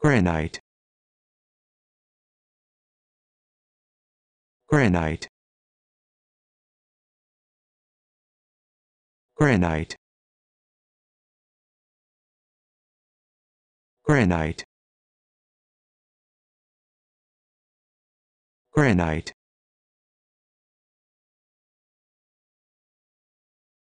granite. Granite. Granite. Granite. Granite.